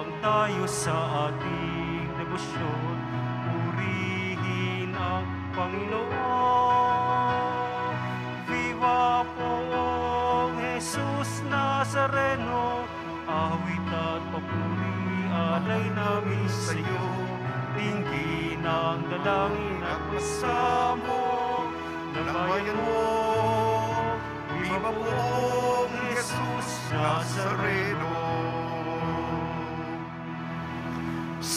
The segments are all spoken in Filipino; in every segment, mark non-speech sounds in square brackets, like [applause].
Magdiwang tayo sa ating debosyon, purihin ang Panginoon. Viva poong Jesus Nazareno, awit at papuri alay namin sa iyo. Tingin ang dalangin at pasamo ng bayan mo. Viva poong Jesus Nazareno.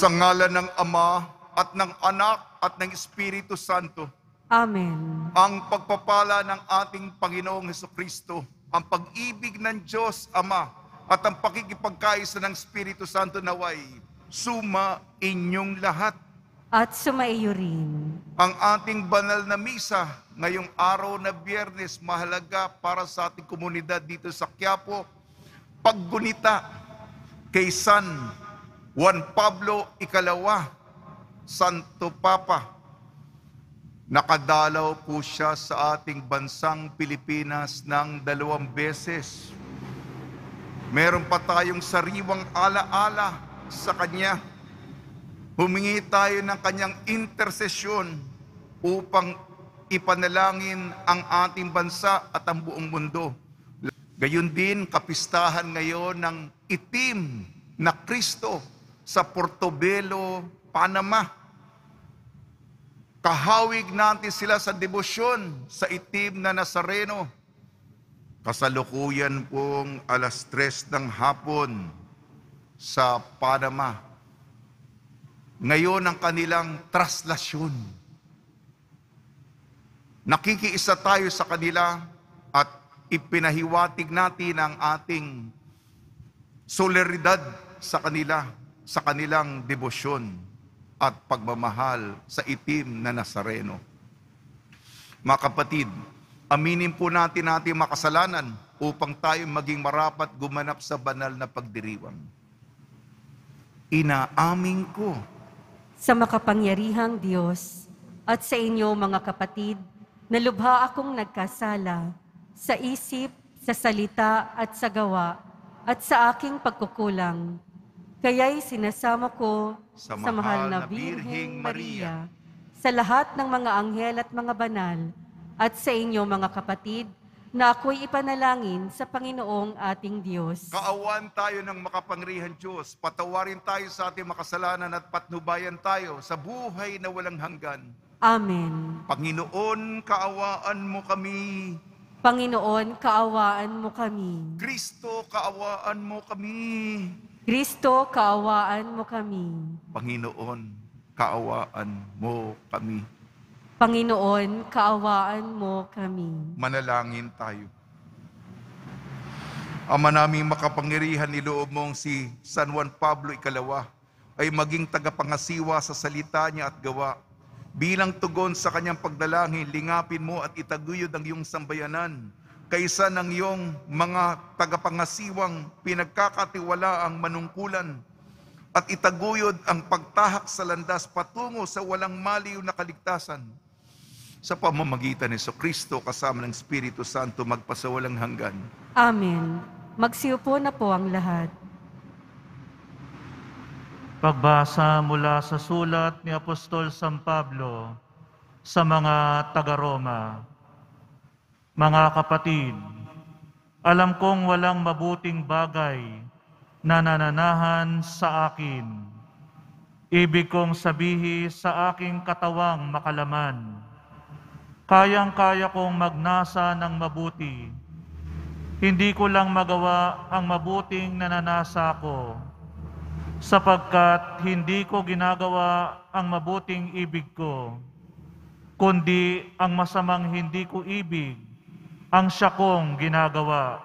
Sa ngalan ng Ama at ng Anak at ng Espiritu Santo, Amen. ang pagpapala ng ating Panginoong Heso Kristo, ang pag-ibig ng Diyos Ama at ang pakikipagkaisa ng Espiritu Santo naway suma inyong lahat. At sumaiyo rin. Ang ating banal na misa ngayong araw na biyernes mahalaga para sa ating komunidad dito sa Quiapo. Paggunita kay San Juan Pablo Ikalawa, Santo Papa. Nakadalaw po siya sa ating bansang Pilipinas ng dalawang beses. Meron pa tayong sariwang alaala sa Kanya. Humingi tayo ng Kanyang intersesyon upang ipanalangin ang ating bansa at ang buong mundo. Gayon din, kapistahan ngayon ng itim na Kristo sa Portobelo, Panama. Kahawig natin sila sa debosyon sa itim na Nazareno. Kasalukuyan pong alas tres ng hapon sa Panama. Ngayon ang kanilang traslasyon. Nakikiisa tayo sa kanila at ipinahiwatig natin ang ating solidaridad sa kanila, sa kanilang debosyon at pagmamahal sa itim na Nazareno. Mga kapatid, aminin po natin natin makasalanan upang tayo maging marapat gumanap sa banal na pagdiriwang. Inaamin ko Sa makapangyarihang Diyos at sa inyo mga kapatid, na lubha akong nagkasala sa isip, sa salita at sa gawa at sa aking pagkukulang. Kaya'y sinasama ko Sa sa mahal na mahal na Birheng Birheng Maria, sa lahat ng mga anghel at mga banal, at sa inyo mga kapatid, na ako'y ipanalangin sa Panginoong ating Diyos. Kaawan tayo ng makapangyarihan Diyos. Patawarin tayo sa ating makasalanan at patnubayan tayo sa buhay na walang hanggan. Amen. Panginoon, kaawaan mo kami. Panginoon, kaawaan mo kami. Kristo, kaawaan mo kami. Kristo, kaawaan mo kami. Panginoon, kaawaan mo kami. Panginoon, kaawaan mo kami. Manalangin tayo. Ama naming makapangyarihan, niloob mong si San Juan Pablo Ikalawa ay maging tagapangasiwa sa salita niya at gawa. Bilang tugon sa kanyang pagdalangin, lingapin mo at itaguyod ang iyong sambayanan kaysa ng iyong mga tagapangasiwang pinagkakatiwalaang manungkulan at itaguyod ang pagtahak sa landas patungo sa walang maliw na kaligtasan sa pamamagitan ni Kristo kasama ng Espiritu Santo magpasawalang hanggan. Amen. Magsiupo na po ang lahat. Pagbasa mula sa sulat ni Apostol San Pablo sa mga taga-Roma. Mga kapatid, alam kong walang mabuting bagay na nananahan sa akin. Ibig kong sabihi sa aking katawang makalaman. Kayang-kaya kong magnasa ng mabuti. Hindi ko lang magawa ang mabuting nananasa ko sapagkat hindi ko ginagawa ang mabuting ibig ko, kundi ang masamang hindi ko ibig, ang siya kong ginagawa.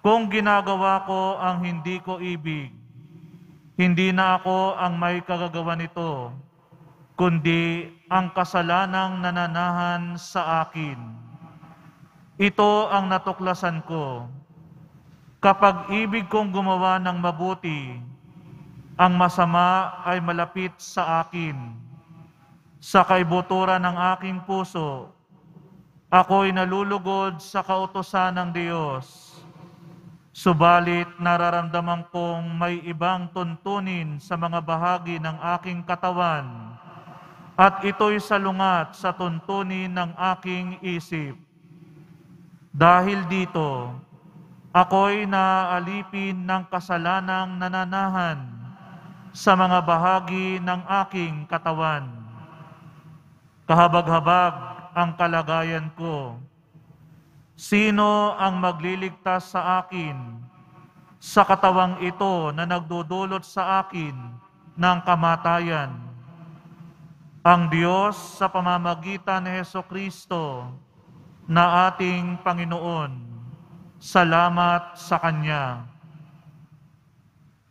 Kung ginagawa ko ang hindi ko ibig, hindi na ako ang may kagagawa nito, kundi ang kasalanang nananahan sa akin. Ito ang natuklasan ko. Kapag ibig kong gumawa ng mabuti, ang masama ay malapit sa akin. Sa kaibuturan ng aking puso, ako'y nalulugod sa kautosan ng Diyos. Subalit nararamdaman kong may ibang tuntunin sa mga bahagi ng aking katawan at ito'y salungat sa tuntunin ng aking isip. Dahil dito, ako'y naaalipin ng kasalanang nananahan sa mga bahagi ng aking katawan. Kahabag-habag ang kalagayan ko. Sino ang magliligtas sa akin sa katawang ito na nagdudulot sa akin ng kamatayan? Ang Diyos sa pamamagitan ni Heso Kristo na ating Panginoon. Salamat sa Kanya.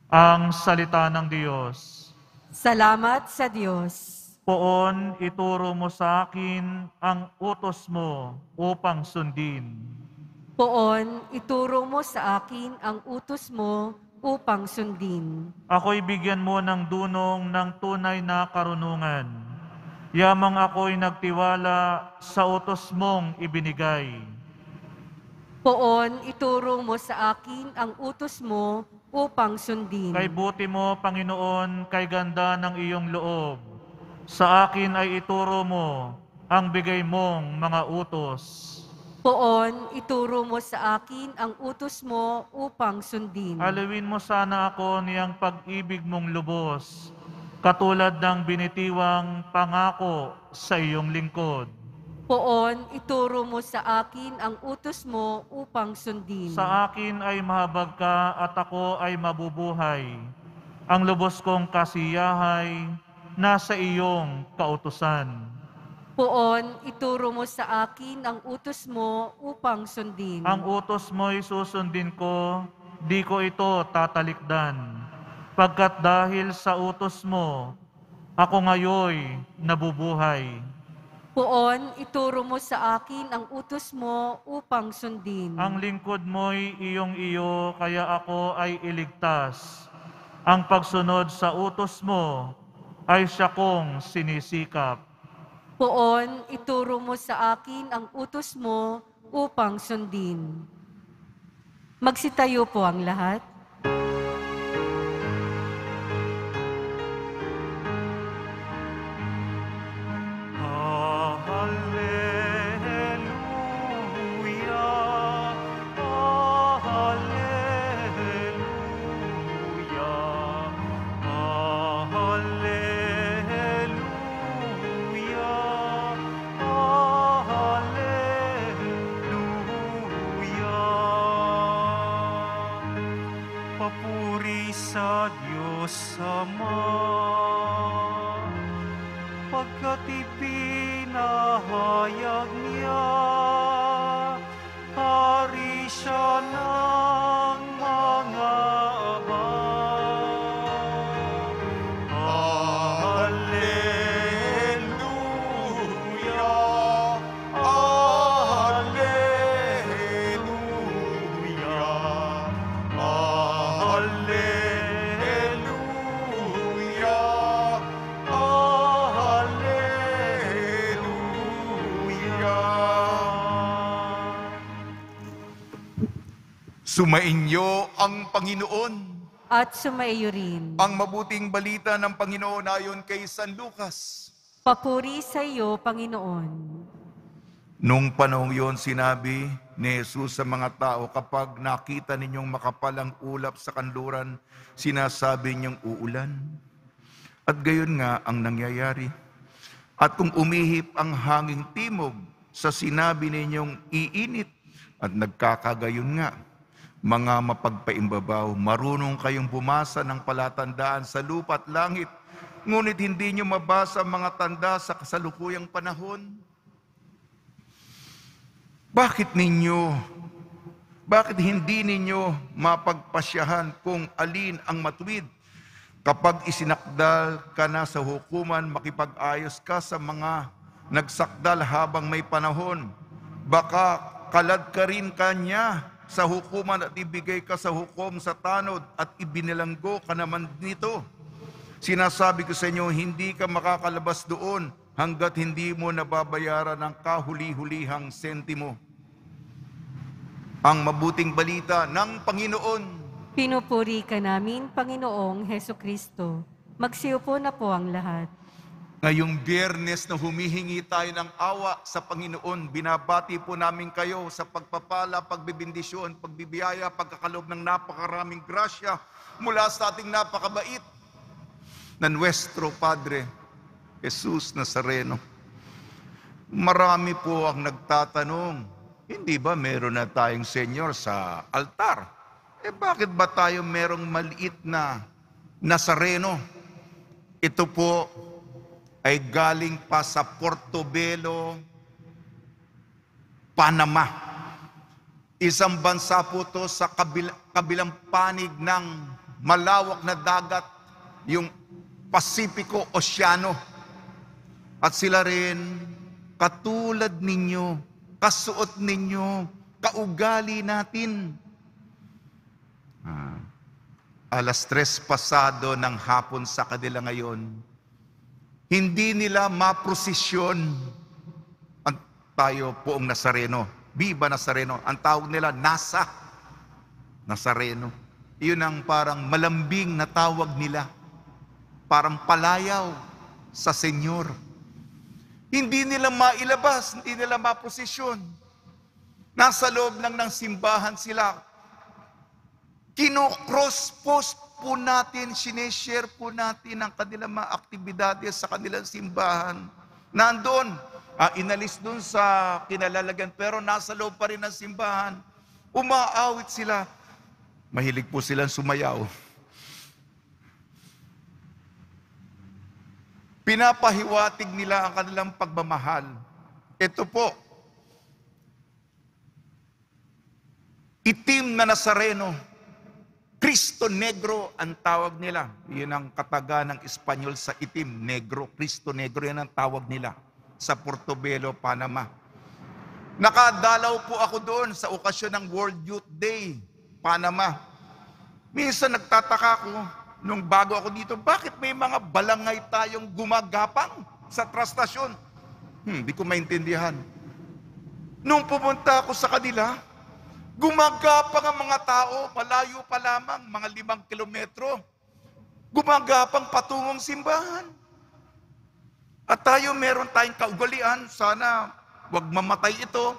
Ang salita ng Diyos. Salamat sa Diyos. Poon ituro mo sa akin ang utos mo upang sundin. Poon, ituro mo sa akin ang utos mo upang sundin. Ako'y bigyan mo ng dunong ng tunay na karunungan. Yamang ako'y nagtiwala sa utos mong ibinigay. Poon, ituro mo sa akin ang utos mo upang sundin. Kay buti mo, Panginoon, kay ganda ng iyong loob. Sa akin ay ituro mo ang bigay mong mga utos. Poon, ituro mo sa akin ang utos mo upang sundin. Alawin mo sana ako niyang pag-ibig mong lubos, katulad ng binitiwang pangako sa iyong lingkod. Poon, ituro mo sa akin ang utos mo upang sundin. Sa akin ay mahabag ka at ako ay mabubuhay. Ang lubos kong kasiyahay nasa iyong kautusan. Poon, ituro mo sa akin ang utos mo upang sundin. Ang utos mo'y susundin ko, di ko ito tatalikdan. Pagkat dahil sa utos mo, ako ngayoy nabubuhay. Poon, ituro mo sa akin ang utos mo upang sundin. Ang lingkod mo'y iyong iyo, kaya ako ay iligtas. Ang pagsunod sa utos mo ay siya kong sinisikap. Poon, ituro mo sa akin ang utos mo upang sundin. Magsitayo po ang lahat. Sumainyo ang Panginoon. At sumaiyo rin. Ang mabuting balita ng Panginoon ayon kay San Lucas. Papuri sa iyo, Panginoon. Nung panahong yon sinabi ni Jesus sa mga tao, kapag nakita ninyong makapalang ulap sa kanluran, sinasabi niyong uulan. At gayon nga ang nangyayari. At kung umihip ang hanging timog sa sinabi ninyong iinit, at nagkakagayon nga, mga mapagpaimbabaw, marunong kayong bumasa ng palatandaan sa lupa at langit, ngunit hindi nyo mabasa mga tanda sa kasalukuyang panahon. Bakit ninyo, bakit hindi ninyo mapagpasyahan kung alin ang matuwid? Kapag isinakdal ka na sa hukuman, makipag-ayos ka sa mga nagsakdal habang may panahon. Baka kalad ka rin kanya sa hukuman at ibigay ka sa hukom sa tanod at ibinilanggo ka naman nito. Sinasabi ko sa inyo, hindi ka makakalabas doon hanggat hindi mo nababayaran ng kahuli-hulihang sentimo. ang mabuting balita ng Panginoon. Pinupuri ka namin, Panginoong Heso Kristo. Magsiupo na po ang lahat. Ngayong biyernes na humihingi tayo ng awa sa Panginoon, binabati po namin kayo sa pagpapala, pagbibindisyon, pagbibiyaya, pagkakalob ng napakaraming grasya mula sa ating napakabait na Nuestro Padre, Jesus Nazareno. Marami po ang nagtatanong, hindi ba meron na tayong senyor sa altar? Eh bakit ba tayo merong maliit na Nazareno? Ito po ay galing pa sa Portobelo, Panama. Isang bansa po to sa kabil- kabilang panig ng malawak na dagat, yung Pasipiko Oceano. At sila rin, katulad ninyo, kasuot ninyo, kaugali natin. Ah, alas tres pasado ng hapon sa kanila ngayon, hindi nila maprosesyon ang tayo poong Nazareno. Viva Nazareno. Ang tawag nila, Nasa Nazareno. Yun ang parang malambing na tawag nila. Parang palayaw sa Senyor. Hindi nila mailabas, hindi nila maprosesyon. Nasa loob lang ng simbahan sila. Kino-cross-post po natin, sineshare po natin ang kanilang mga aktibidades sa kanilang simbahan. Nandoon, ah, inalis doon sa kinalalagyan, pero nasa loob pa rin ng simbahan. Umaawit sila. Mahilig po silang sumayaw. Pinapahiwatig nila ang kanilang pagmamahal. Ito po, itim na Nazareno, Cristo Negro ang tawag nila. Yun ang kataga ng Espanyol sa itim, negro. Cristo Negro, yan ang tawag nila sa Portobelo, Panama. Nakadalaw po ako doon sa okasyon ng World Youth Day, Panama. Minsan nagtataka ko, nung bago ako dito, bakit may mga balangay tayong gumagapang sa trastasyon? Hmm, di ko maintindihan. Nung pumunta ako sa kanila, Gumagapang ang mga tao, malayo pa lamang, mga limang kilometro. Gumagapang patungong simbahan. At tayo meron tayong kaugalian, sana wag mamatay ito.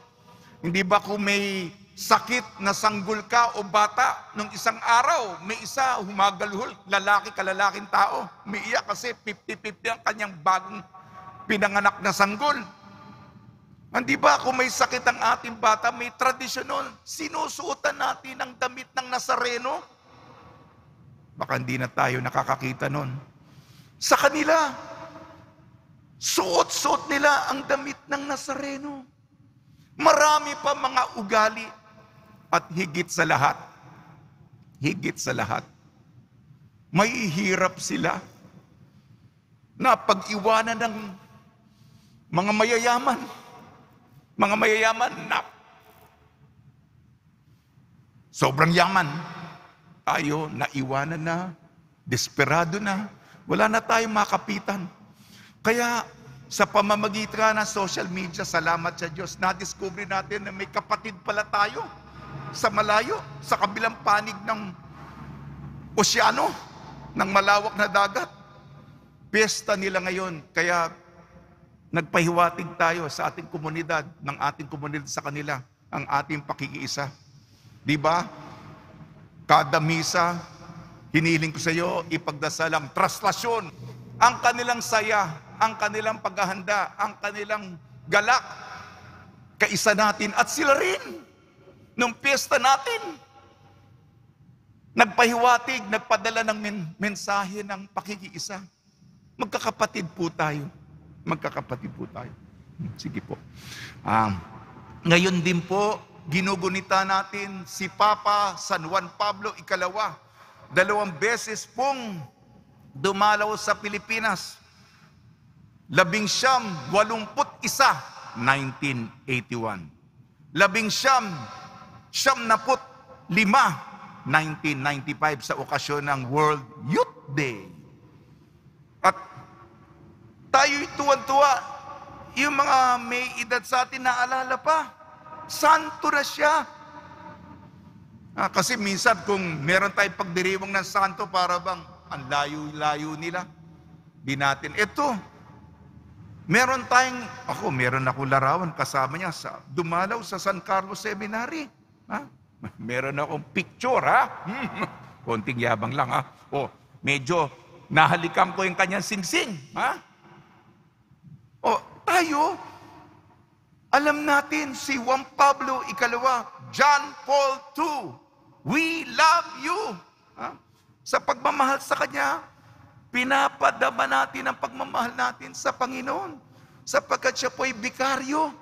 Hindi ba kung may sakit na sanggol ka o bata nung isang araw, may isa humagalhol, lalaki kalalaking tao, may iyak kasi 50-50 ang kanyang bagong pinanganak na sanggol. Hindi ba kung may sakit ang ating bata, may tradisyon nun, sinusuotan natin ang damit ng Nazareno? Baka hindi na tayo nakakakita nun. Sa kanila, suot-suot nila ang damit ng Nazareno. Marami pa mga ugali at higit sa lahat, higit sa lahat, may hirap sila na pag-iwanan ng mga mayayaman mga mayayaman na sobrang yaman. Tayo naiwanan na, desperado na, wala na tayong makapitan. Kaya sa pamamagitan ng social media, salamat sa Diyos, na-discover natin na may kapatid pala tayo sa malayo, sa kabilang panig ng osyano, ng malawak na dagat. Piyesta nila ngayon, kaya nagpahiwatig tayo sa ating komunidad, ng ating komunidad sa kanila, ang ating pakikiisa. Di ba? Kada misa, hiniling ko sa iyo, ipagdasal ang traslasyon, ang kanilang saya, ang kanilang paghahanda, ang kanilang galak, kaisa natin at sila rin, nung piyesta natin, nagpahiwatig, nagpadala ng men- mensahe ng pakikiisa. Magkakapatid po tayo. Magkakapatid po tayo. Sige po. Um, ngayon din po, ginugunita natin si Papa San Juan Pablo Ikalawa. Dalawang beses pong dumalaw sa Pilipinas. Labing siyam, walumput isa, 1981. Labing siyam, siyam naput lima, 1995 sa okasyon ng World Youth Day. Tayo'y tuwan-tuwa. Yung mga may edad sa atin naalala pa. Santo na siya. Ah, kasi minsan kung meron tayong pagdiriwang ng santo, para bang ang layo-layo nila. Di natin. Ito, meron tayong, ako, meron ako larawan kasama niya sa dumalaw sa San Carlos Seminary. Ha? [laughs] Meron akong picture, ha? [laughs] Konting yabang lang, ha? O, medyo nahalikan ko yung kanyang singsing, ha? O, tayo, alam natin si Juan Pablo ikalawa, John Paul II, we love you. Ha? Sa pagmamahal sa Kanya, pinapadama natin ang pagmamahal natin sa Panginoon sapagkat siya po ay bikaryo,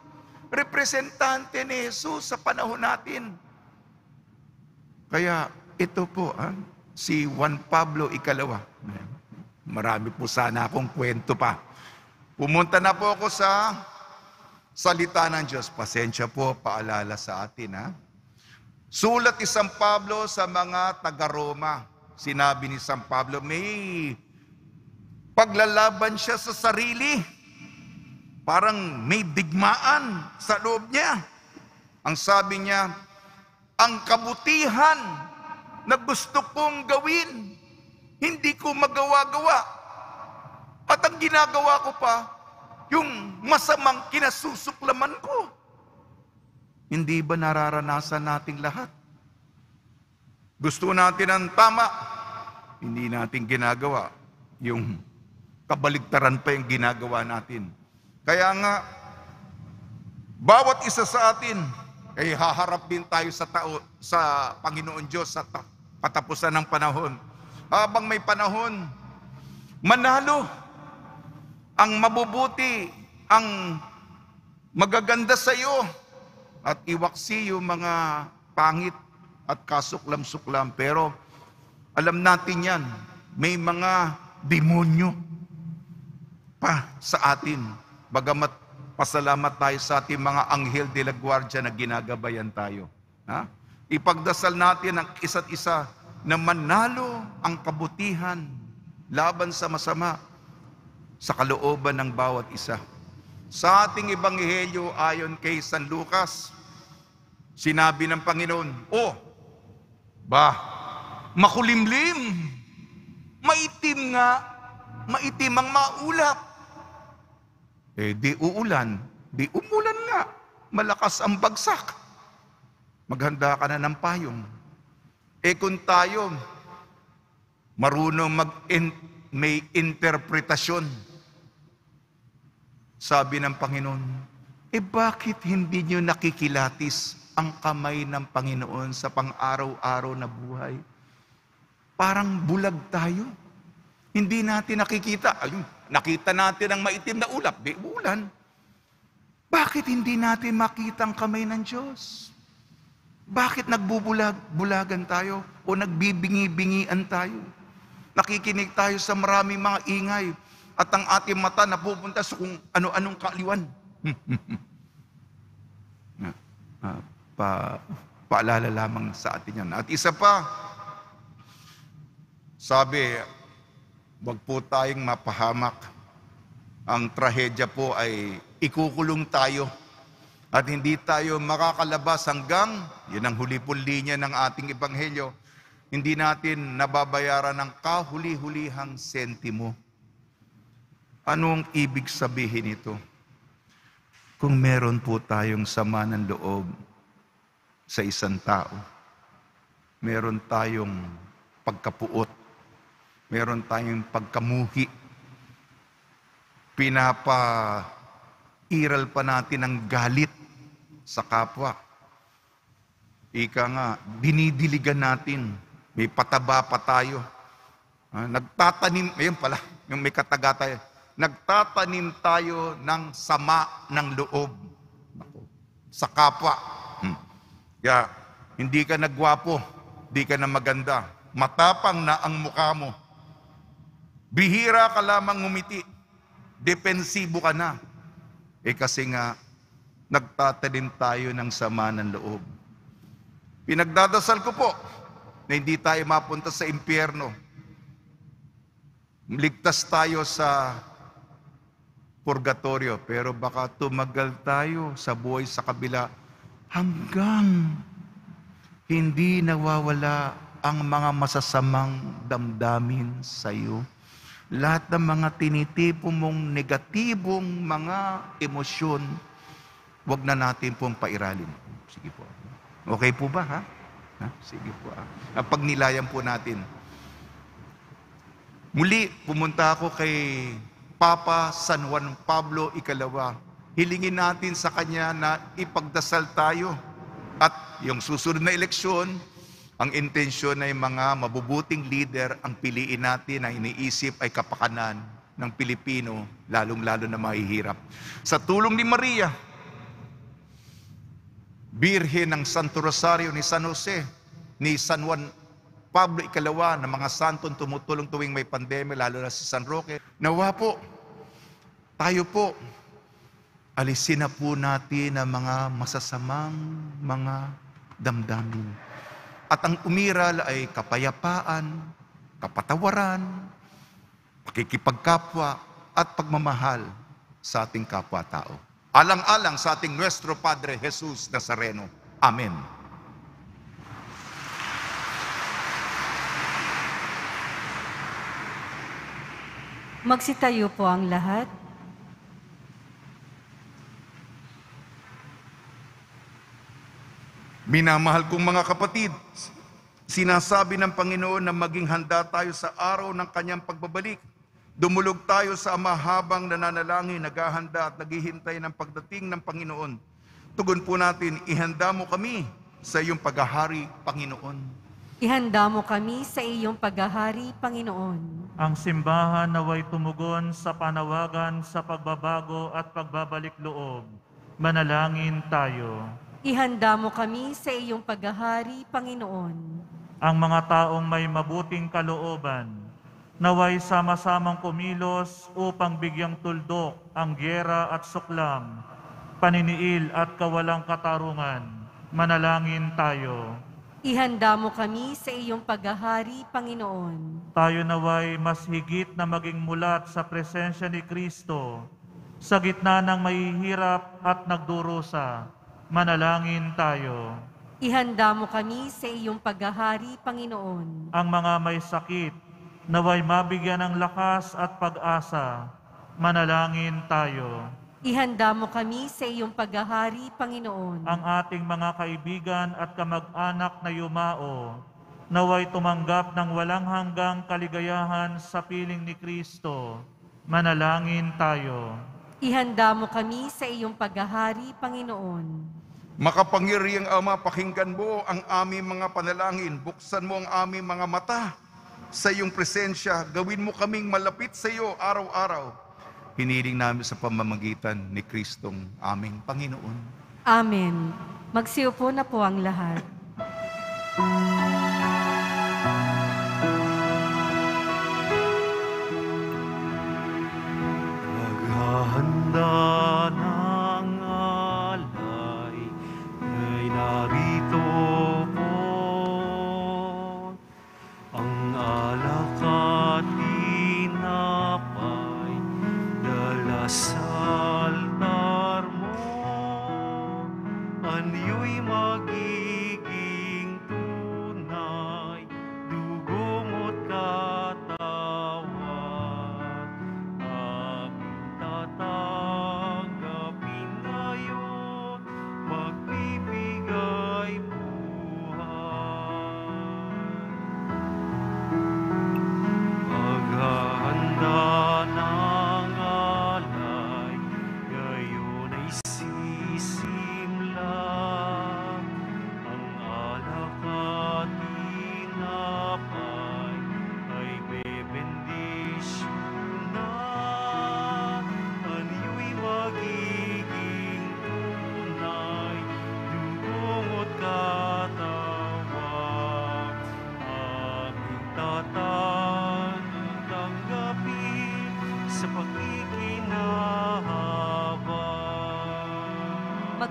representante ni Jesus sa panahon natin. Kaya ito po, ah, si Juan Pablo ikalawa. Marami po sana akong kwento pa. Pumunta na po ako sa salita ng Diyos. Pasensya po, paalala sa atin. Ha? Sulat ni San Pablo sa mga taga-Roma. Sinabi ni San Pablo, may paglalaban siya sa sarili. Parang may digmaan sa loob niya. Ang sabi niya, ang kabutihan na gusto kong gawin, hindi ko magawa-gawa. At ang ginagawa ko pa, yung masamang kinasusuklaman ko. Hindi ba nararanasan nating lahat? Gusto natin ang tama, hindi natin ginagawa. Yung kabaligtaran pa yung ginagawa natin. Kaya nga, bawat isa sa atin ay haharap din tayo sa tao sa Panginoon Diyos sa ta- katapusan ng panahon. Habang may panahon, manalo ang mabubuti, ang magaganda sa iyo at iwaksi yung mga pangit at kasuklam-suklam. Pero alam natin yan, may mga demonyo pa sa atin. Bagamat pasalamat tayo sa ating mga anghel de la guardia na ginagabayan tayo. Ha? Ipagdasal natin ang isa't isa na manalo ang kabutihan laban sa masama sa kalooban ng bawat isa. Sa ating ebanghelyo ayon kay San Lucas, sinabi ng Panginoon, Oh, ba, makulimlim, maitim nga, maitim ang maulap. Eh, di uulan, di umulan nga, malakas ang bagsak. Maghanda ka na ng payong. Eh kung tayo, marunong mag may interpretasyon, sabi ng Panginoon, eh bakit hindi nyo nakikilatis ang kamay ng Panginoon sa pang-araw-araw na buhay? Parang bulag tayo. Hindi natin nakikita. Ayun, nakita natin ang maitim na ulap. Di ulan. Bakit hindi natin makita ang kamay ng Diyos? Bakit nagbubulag-bulagan tayo o nagbibingi-bingian tayo? Nakikinig tayo sa maraming mga ingay at ang ating mata napupunta sa kung ano-anong kaaliwan. [laughs] Ah, pa, paalala lamang sa atin yan. At isa pa, sabi, wag po tayong mapahamak. Ang trahedya po ay ikukulong tayo at hindi tayo makakalabas hanggang, yun ang huli po linya ng ating ebanghelyo, hindi natin nababayaran ng kahuli-hulihang sentimo. Anong ibig sabihin ito? Kung meron po tayong sama ng loob sa isang tao, meron tayong pagkapuot, meron tayong pagkamuhi, pinapa iral pa natin ang galit sa kapwa. Ika nga, dinidiligan natin, may pataba pa tayo. Ah, nagtatanim, ayun pala, yung may kataga tayo, nagtatanim tayo ng sama ng loob sa kapwa. Hmm. Kaya, hindi ka nagwapo, hindi ka na maganda, matapang na ang mukha mo. Bihira ka lamang ngumiti, depensibo ka na. Eh kasi nga, nagtatanim tayo ng sama ng loob. Pinagdadasal ko po na hindi tayo mapunta sa impyerno. Ligtas tayo sa purgatorio, pero baka tumagal tayo sa buhay sa kabila hanggang hindi nawawala ang mga masasamang damdamin sa iyo. Lahat ng mga tinitipo mong negatibong mga emosyon, wag na natin pong pairalin. Sige po. Okay po ba, ha? ha? Sige po. Ha? Ah, Pagnilayan po natin. Muli, pumunta ako kay Papa San Juan Pablo Ikalawa. Hilingin natin sa kanya na ipagdasal tayo. At yung susunod na eleksyon, ang intensyon ay mga mabubuting leader ang piliin natin na iniisip ay kapakanan ng Pilipino, lalong-lalo na mahihirap. Sa tulong ni Maria, Birhen ng Santo Rosario ni San Jose, ni San Juan Pablo Ikalawa, na mga santong tumutulong tuwing may pandemya, lalo na si San Roque. Nawa po, tayo po, alisin na po natin ang mga masasamang mga damdamin. At ang umiral ay kapayapaan, kapatawaran, pakikipagkapwa, at pagmamahal sa ating kapwa-tao. Alang-alang sa ating Nuestro Padre Jesus Nazareno. Amen. Magsitayo po ang lahat. Minamahal kong mga kapatid, sinasabi ng Panginoon na maging handa tayo sa araw ng kanyang pagbabalik. Dumulog tayo sa ama habang nananalangin, naghahanda at naghihintay ng pagdating ng Panginoon. Tugon po natin, ihanda mo kami sa iyong paghahari, Panginoon. Ihanda mo kami sa iyong paghahari, Panginoon. Ang simbahan naway tumugon sa panawagan sa pagbabago at pagbabalik loob. Manalangin tayo. Ihanda mo kami sa iyong paghahari, Panginoon. Ang mga taong may mabuting kalooban, naway sama-samang kumilos upang bigyang tuldok ang gyera at suklam, paniniil at kawalang katarungan. Manalangin tayo. Ihanda mo kami sa iyong paghahari, Panginoon. Tayo naway mas higit na maging mulat sa presensya ni Kristo sa gitna ng mahihirap at nagdurusa. Manalangin tayo. Ihanda mo kami sa iyong paghahari, Panginoon. Ang mga may sakit, naway mabigyan ng lakas at pag-asa. Manalangin tayo. Ihanda mo kami sa iyong paghahari, Panginoon. Ang ating mga kaibigan at kamag-anak na yumao, naway tumanggap ng walang hanggang kaligayahan sa piling ni Kristo. Manalangin tayo. Ihanda mo kami sa iyong paghahari, Panginoon. Makapangyariang Ama, pakinggan mo ang aming mga panalangin. Buksan mo ang aming mga mata sa iyong presensya. Gawin mo kaming malapit sa iyo araw-araw. Hiniling namin sa pamamagitan ni Kristong aming Panginoon. Amen. Magsiupo na po ang lahat. ang diyo'y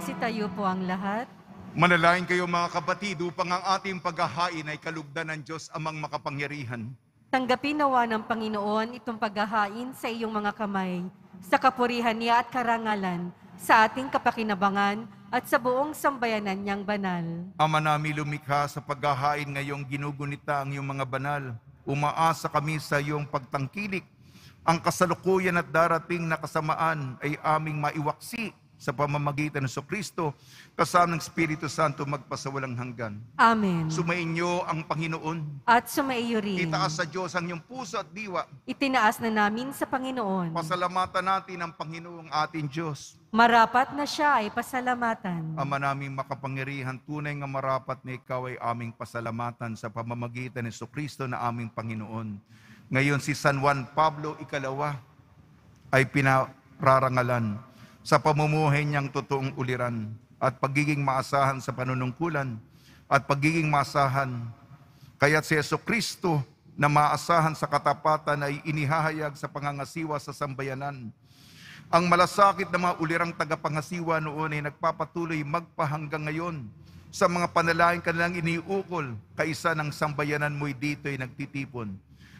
Magsitayo po ang lahat. Manalangin kayo mga kapatid upang ang ating paghahain ay kalugdan ng Diyos amang makapangyarihan. Tanggapin nawa ng Panginoon itong paghahain sa iyong mga kamay, sa kapurihan niya at karangalan, sa ating kapakinabangan at sa buong sambayanan niyang banal. Ama namin lumikha sa paghahain ngayong ginugunita ang iyong mga banal. Umaasa kami sa iyong pagtangkilik. Ang kasalukuyan at darating na kasamaan ay aming maiwaksi sa pamamagitan ng Kristo kasama ng Espiritu Santo magpasawalang hanggan. Amen. Sumainyo ang Panginoon. At sumaiyo rin. Itaas sa Diyos ang iyong puso at diwa. Itinaas na namin sa Panginoon. Pasalamatan natin ang Panginoong ating Diyos. Marapat na siya ay pasalamatan. Ama naming makapangyarihan, tunay nga marapat na ikaw ay aming pasalamatan sa pamamagitan ni Kristo na aming Panginoon. Ngayon si San Juan Pablo ikalawa ay pinararangalan sa pamumuhay niyang totoong uliran at pagiging maasahan sa panunungkulan at pagiging maasahan. Kaya't si Yeso Kristo na maasahan sa katapatan ay inihahayag sa pangangasiwa sa sambayanan. Ang malasakit na mga ulirang tagapangasiwa noon ay nagpapatuloy magpahanggang ngayon sa mga panalangin kanilang iniukol, kaisa ng sambayanan mo'y dito ay nagtitipon.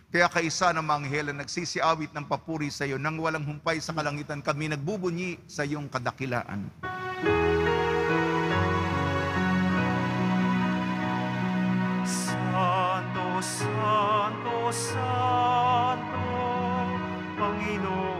Kaya kaisa ng mga anghel na nagsisiawit ng papuri sa iyo nang walang humpay sa kalangitan kami nagbubunyi sa iyong kadakilaan. Santo, Santo, Santo, Panginoong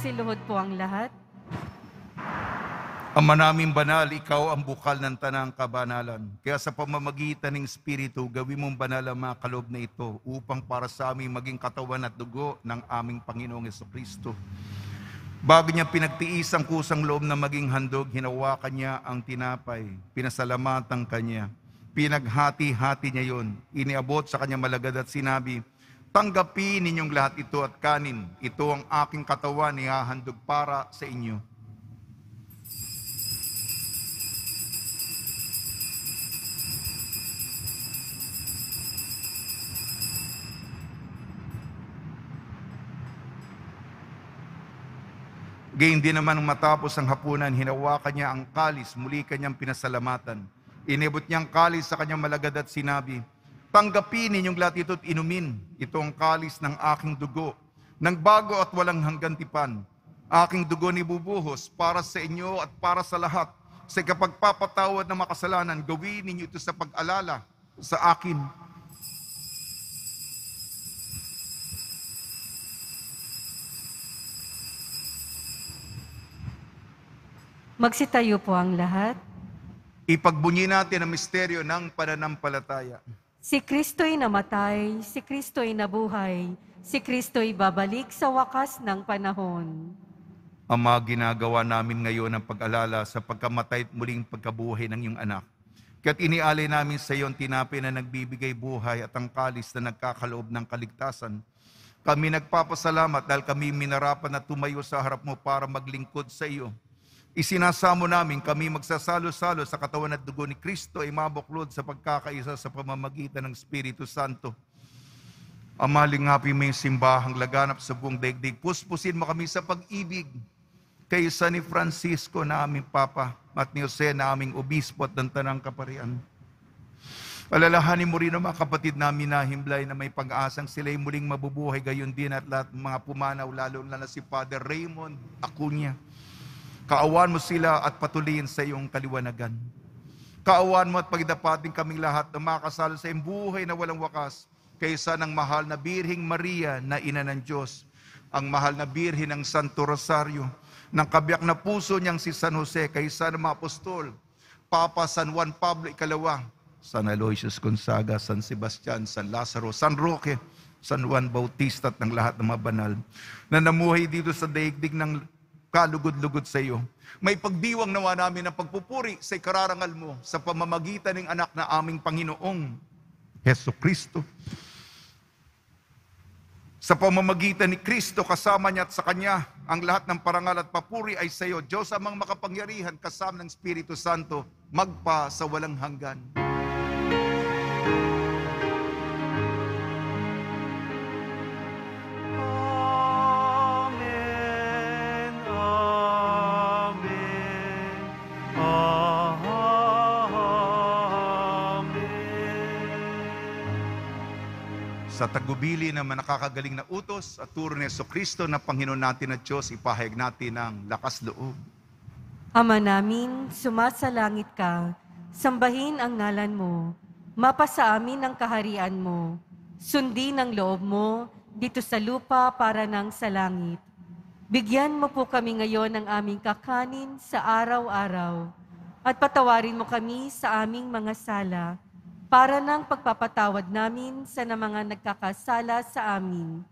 Magsiluhod po ang lahat. Ama naming banal, ikaw ang bukal ng tanang kabanalan. Kaya sa pamamagitan ng Espiritu, gawin mong banal ang mga kalob na ito upang para sa amin maging katawan at dugo ng aming Panginoong Yeso Kristo. Bago niya pinagtiis ang kusang loob na maging handog, hinawakan niya ang tinapay, pinasalamatan kanya, pinaghati-hati niya yon, iniabot sa kanya malagad at sinabi, Tanggapin ninyong lahat ito at kanin, ito ang aking katawan ihahandog para sa inyo. Gayun din naman matapos ang hapunan, hinawakan niya ang kalis, muli kanyang pinasalamatan. Inibot niya ang kalis sa kanyang malagad at sinabi, Tanggapin ninyong lahat ito at inumin. Ito ang kalis ng aking dugo, ng bago at walang hanggan tipan. Aking dugo ni bubuhos para sa inyo at para sa lahat. Sa kapagpapatawad ng makasalanan, gawin ninyo ito sa pag-alala sa akin. Magsitayo po ang lahat. Ipagbunyi natin ang misteryo ng pananampalataya. Si Kristo'y namatay, si Kristo'y nabuhay, si Kristo'y babalik sa wakas ng panahon. Ama, ginagawa namin ngayon ang pag-alala sa pagkamatay at muling pagkabuhay ng iyong anak. Kaya't inialay namin sa iyo ang tinapay na nagbibigay buhay at ang kalis na nagkakaloob ng kaligtasan. Kami nagpapasalamat dahil kami minarapan na tumayo sa harap mo para maglingkod sa iyo. Isinasamo namin kami magsasalo-salo sa katawan at dugo ni Kristo ay mabuklod sa pagkakaisa sa pamamagitan ng Espiritu Santo. Ama, lingapin mo yung simbahang laganap sa buong daigdig. Puspusin mo kami sa pag-ibig kaysa ni Francisco na aming Papa at ni Jose na aming obispo at ng Tanang Kaparian. Alalahanin mo rin ang mga kapatid namin na himlay na may pag-asang sila'y muling mabubuhay gayon din at lahat mga pumanaw, lalo na, na si Father Raymond Acuña. Kaawan mo sila at patuloyin sa iyong kaliwanagan. Kaawan mo at pagdapating kaming lahat na makasalo sa iyong buhay na walang wakas kaysa ng mahal na Birhing Maria na ina ng Diyos, ang mahal na Birhen ng Santo Rosario, ng kabiyak na puso niyang si San Jose kaysa ng mga apostol, Papa San Juan Pablo Ikalawa, San Aloysius Gonzaga, San Sebastian, San Lazaro, San Roque, San Juan Bautista at ng lahat ng mga banal na namuhay dito sa daigdig ng kalugod-lugod sa iyo. May pagdiwang nawa namin ng pagpupuri sa ikararangal mo sa pamamagitan ng anak na aming Panginoong Heso Kristo. Sa pamamagitan ni Kristo, kasama niya at sa Kanya, ang lahat ng parangal at papuri ay sa iyo. Diyos amang makapangyarihan, kasama ng Espiritu Santo, magpa sa walang hanggan. Sa tagubili ng mga nakakagaling na utos at turo ni Kristo na Panginoon natin at Diyos, ipahayag natin ang lakas loob. Ama namin, sumasalangit ka, sambahin ang ngalan mo, mapasa amin ang kaharian mo, sundin ang loob mo dito sa lupa para nang sa langit. Bigyan mo po kami ngayon ng aming kakanin sa araw-araw. At patawarin mo kami sa aming mga sala para ng pagpapatawad namin sa na mga nagkakasala sa amin.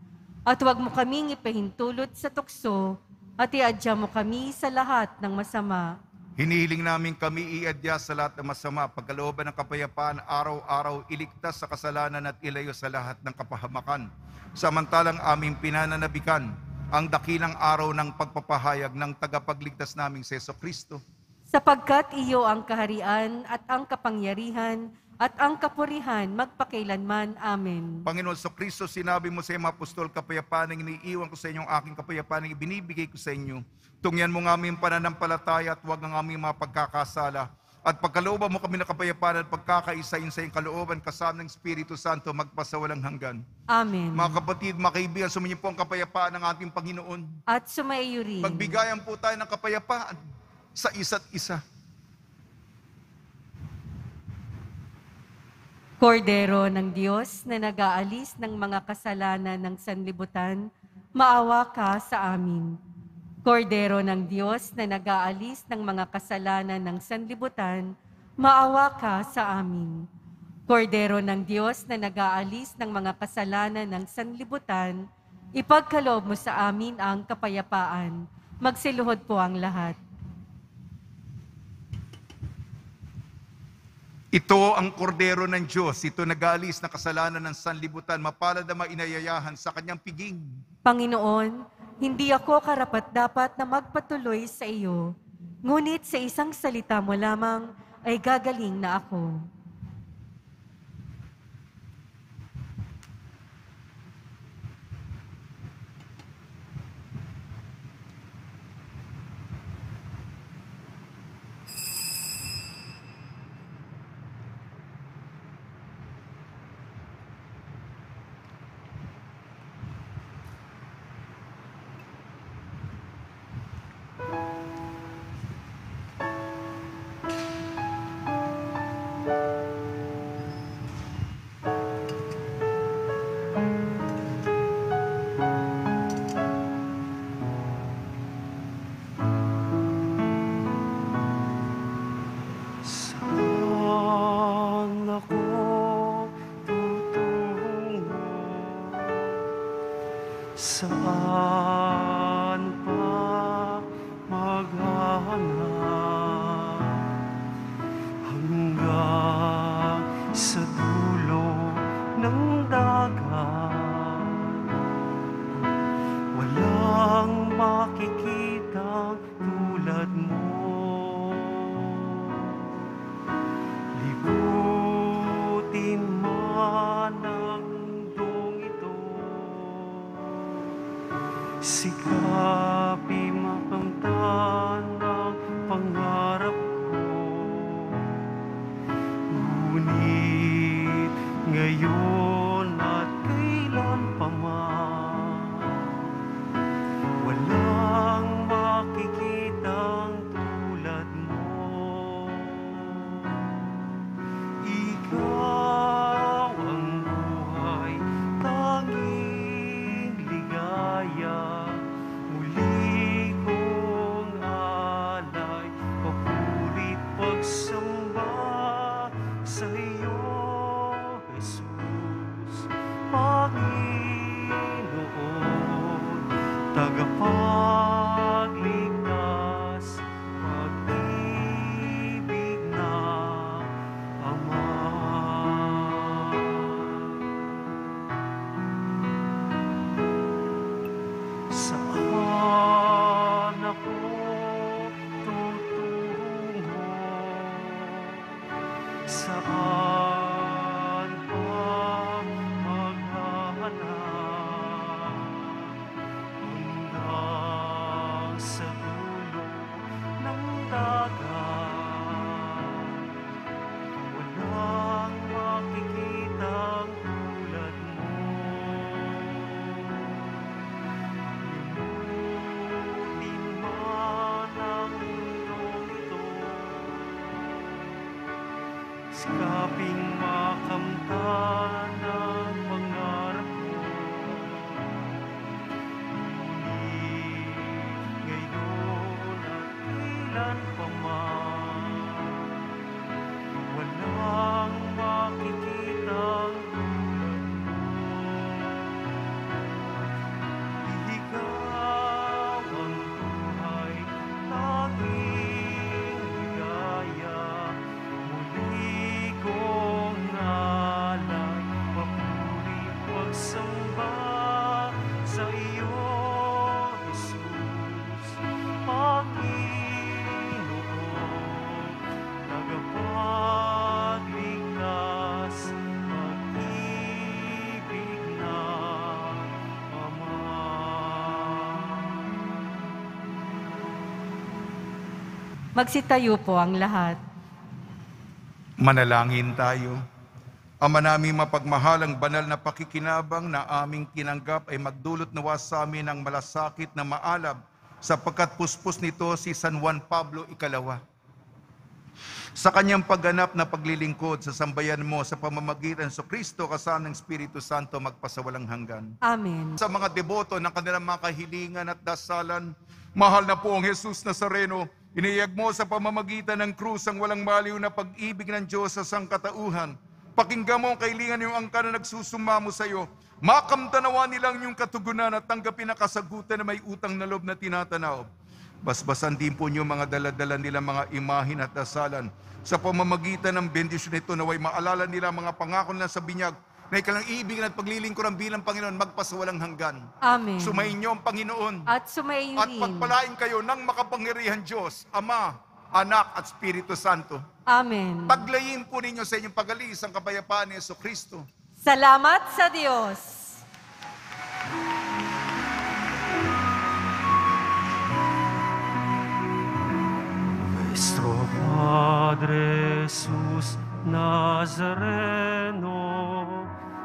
At huwag mo kaming ipahintulot sa tukso at iadya mo kami sa lahat ng masama. Hinihiling namin kami iadya sa lahat ng masama, pagkalooban ng kapayapaan, araw-araw iligtas sa kasalanan at ilayo sa lahat ng kapahamakan. Samantalang aming pinananabikan ang dakilang araw ng pagpapahayag ng tagapagligtas naming Seso Kristo. Sapagkat iyo ang kaharian at ang kapangyarihan at ang kapurihan magpakailanman. Amen. Panginoon sa Kristo, sinabi mo sa mga apostol, kapayapaan ang iniiwan ko sa inyo, ang aking kapayapaan ang ibinibigay ko sa inyo. Tungyan mo ng aming pananampalataya at huwag ang aming mga pagkakasala. At pagkalooban mo kami ng kapayapaan at pagkakaisayin sa iyong kalooban kasama ng Espiritu Santo magpasawalang hanggan. Amen. Mga kapatid, mga kaibigan, sumunyo po ang kapayapaan ng ating Panginoon. At sumaiyo rin. Magbigayan po tayo ng kapayapaan sa isa't isa. Kordero ng Diyos na nag-aalis ng mga kasalanan ng sanlibutan, maawa ka sa amin. Kordero ng Diyos na nag-aalis ng mga kasalanan ng sanlibutan, maawa ka sa amin. Kordero ng Diyos na nag-aalis ng mga kasalanan ng sanlibutan, ipagkaloob mo sa amin ang kapayapaan. Magsiluhod po ang lahat. Ito ang kordero ng Diyos. Ito nag-aalis na kasalanan ng sanlibutan. Mapalad na mainayayahan sa kanyang piging. Panginoon, hindi ako karapat-dapat na magpatuloy sa iyo, ngunit sa isang salita mo lamang ay gagaling na ako. Magsitayo po ang lahat. Manalangin tayo. Ama namin mapagmahalang banal na pakikinabang na aming tinanggap ay magdulot nawa sa amin ng malasakit na maalab sapagkat puspos nito si San Juan Pablo Ikalawa. Sa kanyang pagganap na paglilingkod sa sambayan mo sa pamamagitan sa Kristo kasama ng Espiritu Santo magpasawalang hanggan. Amen. Sa mga deboto ng kanilang mga kahilingan at dasalan, mahal na po ang Jesus Nazareno, iniyag mo sa pamamagitan ng krus ang walang maliw na pag-ibig ng Diyos sa sangkatauhan. Pakinggan mo ang kailingan yung angka na nagsusumamo sa iyo. Makamtanawa nilang yung katugunan at tanggapin na kasagutan na may utang na loob na tinatanaw. Basbasan din po niyo mga daladala nila mga imahin at dasalan. Sa pamamagitan ng bendisyon nito naway maalala nila mga pangako nila sa binyag na ikalang ibig at paglilingkuran bilang Panginoon magpasawalang hanggan. Amen. Sumayin niyo ang Panginoon At sumayin at rin. pagpalain kayo ng makapangyarihan Diyos, Ama, Anak at Espiritu Santo. Amen. Paglayin po ninyo sa inyong pagalis ang kapayapaan ni Yeso Kristo. Salamat sa Diyos. Nuestro Padre Jesus Nazareno,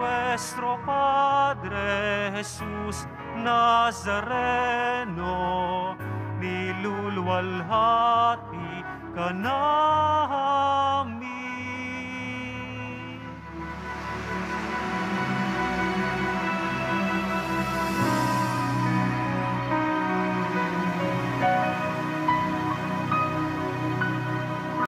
Nuestro Padre Jesus Nazareno, nilulwalhati ka.